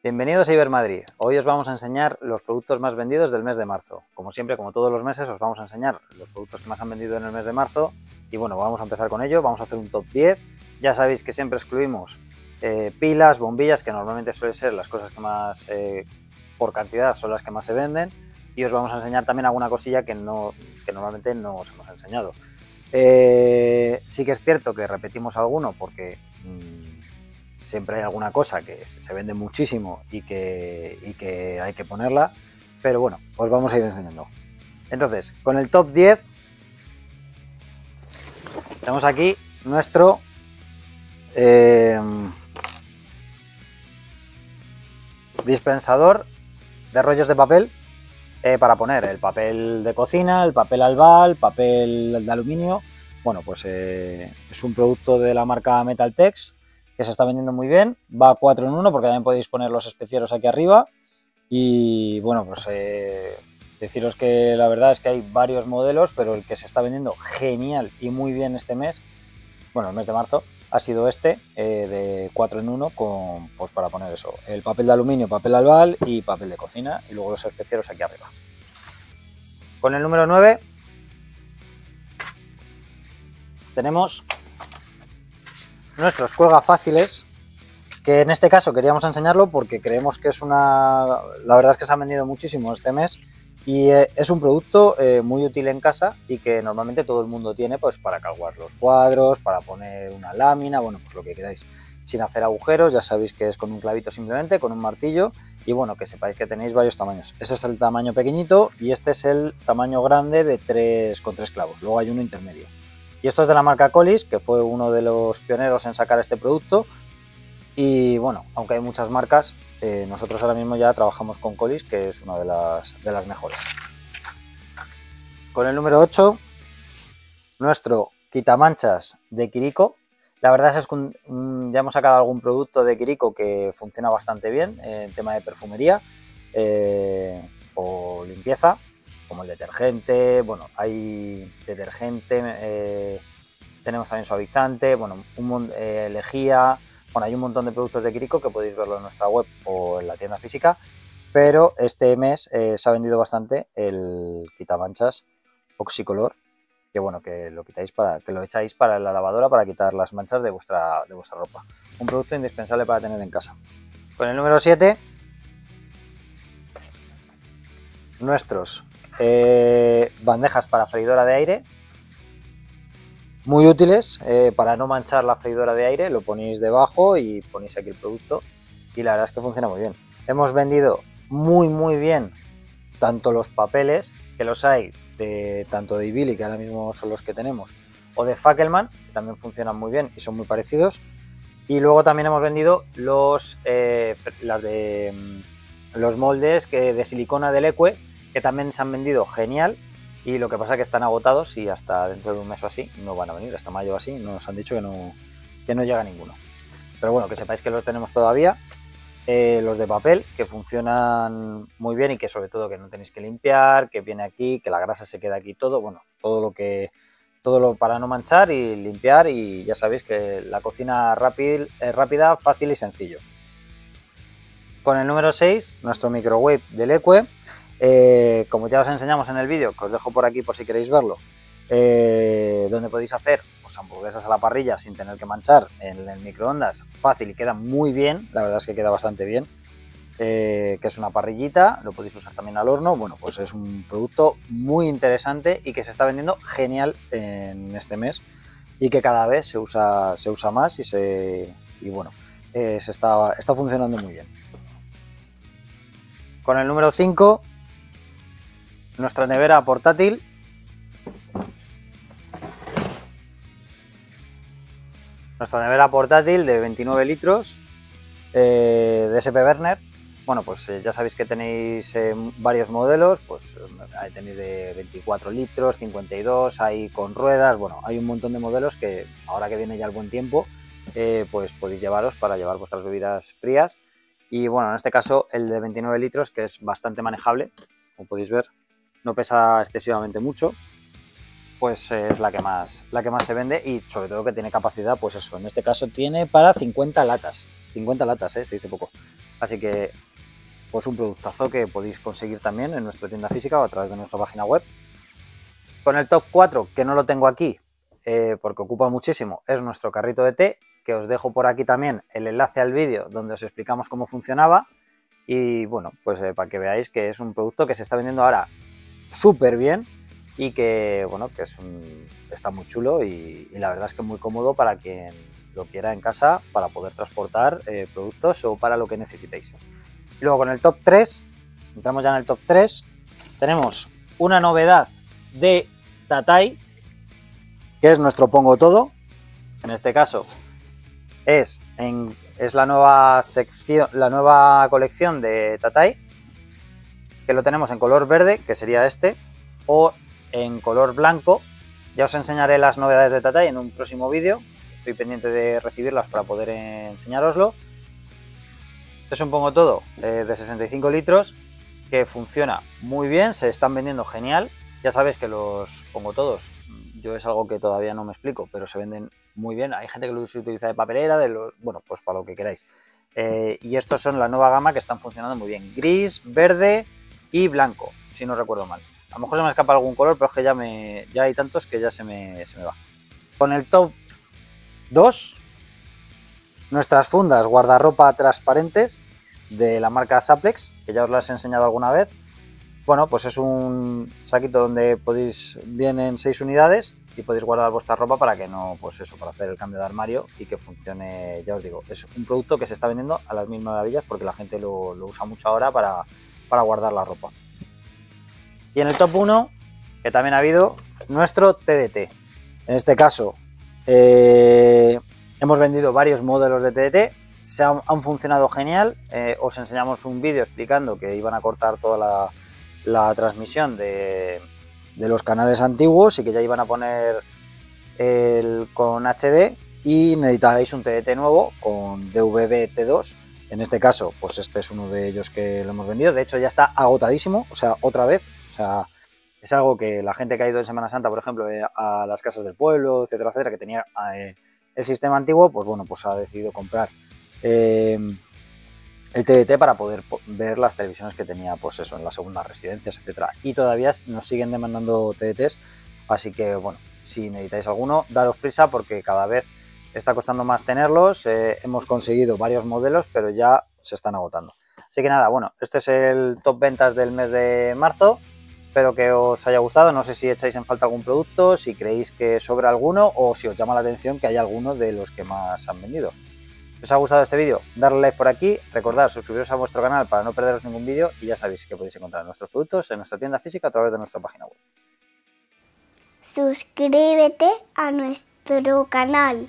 Bienvenidos a Ibermadrid. Hoy os vamos a enseñar los productos más vendidos del mes de marzo. Como siempre, como todos los meses, os vamos a enseñar los productos que más han vendido en el mes de marzo. Y bueno, vamos a empezar con ello. Vamos a hacer un top 10. Ya sabéis que siempre excluimos eh, pilas, bombillas, que normalmente suelen ser las cosas que más, eh, por cantidad, son las que más se venden. Y os vamos a enseñar también alguna cosilla que, no, que normalmente no os hemos enseñado. Eh, sí que es cierto que repetimos alguno porque... Mmm, siempre hay alguna cosa que se vende muchísimo y que, que hay que ponerla, pero bueno, os vamos a ir enseñando. Entonces, con el top 10 tenemos aquí nuestro eh, dispensador de rollos de papel eh, para poner el papel de cocina, el papel albal, papel de aluminio. Bueno, pues eh, es un producto de la marca Metaltex que se está vendiendo muy bien. Va 4 en 1 porque también podéis poner los especieros aquí arriba. Y bueno, pues eh, deciros que la verdad es que hay varios modelos, pero el que se está vendiendo genial y muy bien este mes, bueno, el mes de marzo, ha sido este eh, de 4 en 1 con, pues para poner eso, el papel de aluminio, papel albal y papel de cocina y luego los especieros aquí arriba. Con el número 9 tenemos nuestros cuelga fáciles, que en este caso queríamos enseñarlo porque creemos que es una... La verdad es que se ha vendido muchísimo este mes y eh, es un producto eh, muy útil en casa y que normalmente todo el mundo tiene pues para calguar los cuadros, para poner una lámina, bueno, pues lo que queráis. Sin hacer agujeros, ya sabéis que es con un clavito simplemente, con un martillo y bueno, que sepáis que tenéis varios tamaños. Ese es el tamaño pequeñito y este es el tamaño grande de tres con tres clavos. Luego hay uno intermedio. Y esto es de la marca Colis, que fue uno de los pioneros en sacar este producto. Y bueno, aunque hay muchas marcas, eh, nosotros ahora mismo ya trabajamos con Colis, que es una de las, de las mejores. Con el número 8, nuestro quitamanchas de Kiriko. La verdad es que ya hemos sacado algún producto de Kiriko que funciona bastante bien en tema de perfumería eh, o limpieza detergente, bueno, hay detergente, eh, tenemos también suavizante, bueno, un, eh, lejía, bueno, hay un montón de productos de Kiriko que podéis verlo en nuestra web o en la tienda física, pero este mes eh, se ha vendido bastante el quitamanchas oxicolor, que bueno, que lo quitáis para, que lo echáis para la lavadora para quitar las manchas de vuestra, de vuestra ropa. Un producto indispensable para tener en casa. Con el número 7, nuestros eh, bandejas para freidora de aire, muy útiles eh, para no manchar la freidora de aire, lo ponéis debajo y ponéis aquí el producto y la verdad es que funciona muy bien. Hemos vendido muy muy bien tanto los papeles, que los hay de tanto de Ibili, que ahora mismo son los que tenemos, o de Fackelman, que también funcionan muy bien y son muy parecidos. Y luego también hemos vendido los, eh, de, mm, los moldes que de silicona del Eque, que también se han vendido genial y lo que pasa es que están agotados y hasta dentro de un mes o así no van a venir, hasta mayo o así nos han dicho que no, que no llega ninguno. Pero bueno, que sepáis que los tenemos todavía. Eh, los de papel, que funcionan muy bien y que sobre todo que no tenéis que limpiar, que viene aquí, que la grasa se queda aquí todo, bueno, todo lo que todo lo para no manchar y limpiar y ya sabéis que la cocina rápida, es rápida, fácil y sencillo. Con el número 6, nuestro microwave del Eque, eh, como ya os enseñamos en el vídeo, que os dejo por aquí por si queréis verlo, eh, donde podéis hacer pues, hamburguesas a la parrilla sin tener que manchar en el microondas, fácil y queda muy bien, la verdad es que queda bastante bien, eh, que es una parrillita, lo podéis usar también al horno, bueno, pues es un producto muy interesante y que se está vendiendo genial en este mes y que cada vez se usa, se usa más y, se, y bueno, se está, está funcionando muy bien. Con el número 5 nuestra nevera portátil. Nuestra nevera portátil de 29 litros eh, de SP Werner. Bueno, pues eh, ya sabéis que tenéis eh, varios modelos, pues tenéis de 24 litros, 52, hay con ruedas, bueno, hay un montón de modelos que ahora que viene ya el buen tiempo, pues podéis llevaros para llevar vuestras bebidas frías. Y bueno, en este caso el de 29 litros, que es bastante manejable, como podéis ver, no pesa excesivamente mucho, pues es la que más la que más se vende y sobre todo que tiene capacidad, pues eso, en este caso tiene para 50 latas, 50 latas, ¿eh? se dice poco. Así que, pues un productazo que podéis conseguir también en nuestra tienda física o a través de nuestra página web. Con el top 4, que no lo tengo aquí eh, porque ocupa muchísimo, es nuestro carrito de té, que os dejo por aquí también el enlace al vídeo donde os explicamos cómo funcionaba. Y bueno, pues eh, para que veáis que es un producto que se está vendiendo ahora súper bien y que bueno, que es está muy chulo y, la verdad es que muy cómodo para quien lo quiera en casa para poder transportar eh, productos o para lo que necesitéis. Luego con el top 3, entramos ya en el top 3, tenemos una novedad de Tatai, que es nuestro Pongo Todo. En este caso es, en, es la, nueva sección, la nueva colección de Tatai, que lo tenemos en color verde, que sería este, o en color blanco. Ya os enseñaré las novedades de Tatai en un próximo vídeo. Estoy pendiente de recibirlas para poder enseñaroslo. Es un pongo todo eh, de 65 litros que funciona muy bien, se están vendiendo genial. Ya sabéis que los pongo todos, yo es algo que todavía no me explico, pero se venden muy bien. Hay gente que lo utiliza de papelera, de los, bueno, pues para lo que queráis. Eh, y estos son la nueva gama que están funcionando muy bien. Gris, verde y blanco, si no recuerdo mal. A lo mejor se me escapa algún color, pero es que ya, me, ya hay tantos que ya se me, se me va. Con el top 2, nuestras fundas guardarropa transparentes de la marca Saplex, que ya os las he enseñado alguna vez. Bueno, pues es un saquito donde podéis, vienen seis unidades y podéis guardar vuestra ropa para que no, pues eso, para hacer el cambio de armario y que funcione, ya os digo, es un producto que se está vendiendo a las mil maravillas porque la gente lo, usa mucho ahora para, para guardar la ropa. Y en el top 1, que también ha habido, nuestro TDT. En este caso, eh, hemos vendido varios modelos de TDT, se han, funcionado genial. Eh, os enseñamos un vídeo explicando que iban a cortar toda la transmisión de, los canales antiguos y que ya iban a poner el, con HD y necesitáis un TDT nuevo con DVB-T2. En este caso, pues este es uno de ellos que lo hemos vendido. De hecho, ya está agotadísimo, o sea, otra vez. O sea, es algo que la gente que ha ido en Semana Santa, por ejemplo, eh, a las casas del pueblo, etcétera, etcétera, que tenía eh, el sistema antiguo, pues bueno, pues ha decidido comprar eh, el TDT para poder ver las televisiones que tenía, pues eso, en las segundas residencias, etcétera. Y todavía nos siguen demandando TDTs, así que bueno, si necesitáis alguno, daros prisa porque cada vez está costando más tenerlos. Eh, hemos conseguido varios modelos, pero ya se están agotando. Así que nada, bueno, este es el top ventas del mes de marzo. Espero que os haya gustado. No sé si echáis en falta algún producto, si creéis que sobra alguno o si os llama la atención que haya alguno de los que más han vendido os ha gustado este vídeo, darle like por aquí, recordad suscribiros a vuestro canal para no perderos ningún vídeo y ya sabéis que podéis encontrar nuestros productos en nuestra tienda física a través de nuestra página web. Suscríbete a nuestro canal.